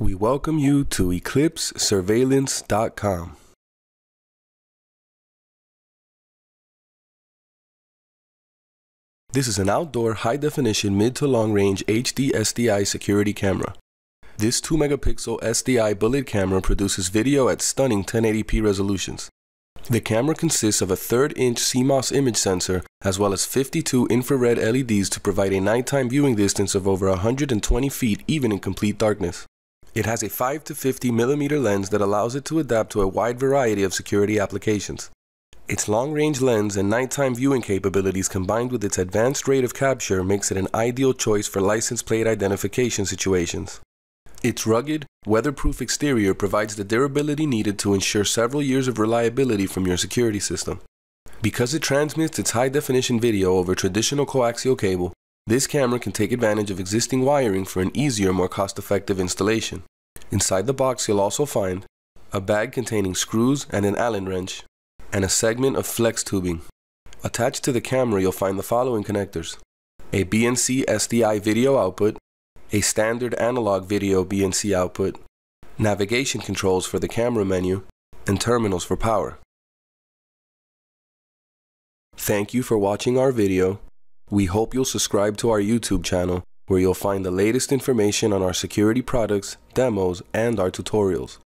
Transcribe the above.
We welcome you to EclipseSurveillance.com. This is an outdoor high definition mid to long range HD SDI security camera. This 2 megapixel SDI bullet camera produces video at stunning 1080p resolutions. The camera consists of a third inch CMOS image sensor as well as 52 infrared LEDs to provide a nighttime viewing distance of over 120 feet even in complete darkness. It has a 5 to 50 millimeter lens that allows it to adapt to a wide variety of security applications. Its long-range lens and nighttime viewing capabilities combined with its advanced rate of capture makes it an ideal choice for license plate identification situations. Its rugged, weatherproof exterior provides the durability needed to ensure several years of reliability from your security system. Because it transmits its high-definition video over traditional coaxial cable, this camera can take advantage of existing wiring for an easier, more cost-effective installation. Inside the box you'll also find a bag containing screws and an Allen wrench, and a segment of flex tubing. Attached to the camera you'll find the following connectors. A BNC SDI video output, a standard analog video BNC output, navigation controls for the camera menu, and terminals for power. Thank you for watching our video we hope you'll subscribe to our YouTube channel where you'll find the latest information on our security products, demos, and our tutorials.